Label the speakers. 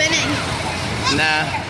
Speaker 1: spinning.
Speaker 2: Nah.